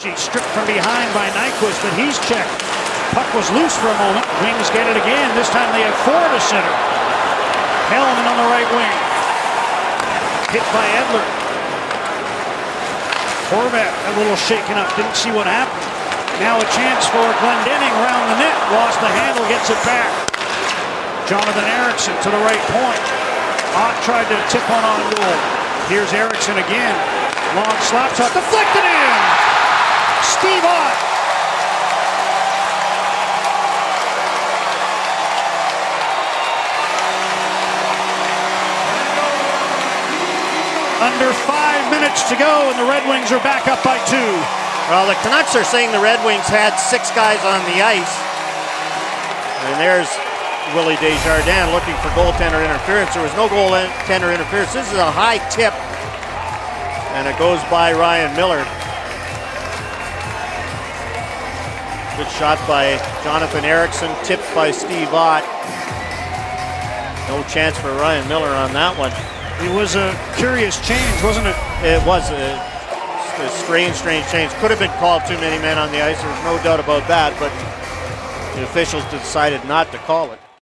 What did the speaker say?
She stripped from behind by Nyquist, but he's checked. Puck was loose for a moment. Wings get it again. This time they have four to center. Hellman on the right wing. Hit by Edler. Horvat a little shaken up. Didn't see what happened. Now a chance for Glendening around the net. Lost the handle, gets it back. Jonathan Ericsson to the right point. Ott tried to tip one on goal. Here's Ericsson again. Long slap shot, deflected in. Under five minutes to go, and the Red Wings are back up by two. Well, the Canucks are saying the Red Wings had six guys on the ice. And there's Willie Desjardins looking for goaltender interference. There was no goaltender interference. This is a high tip, and it goes by Ryan Miller. Good shot by Jonathan Ericsson, tipped by Steve Ott. No chance for Ryan Miller on that one. It was a curious change, wasn't it? It was a, a strange, strange change. Could have been called too many men on the ice. There's no doubt about that, but the officials decided not to call it.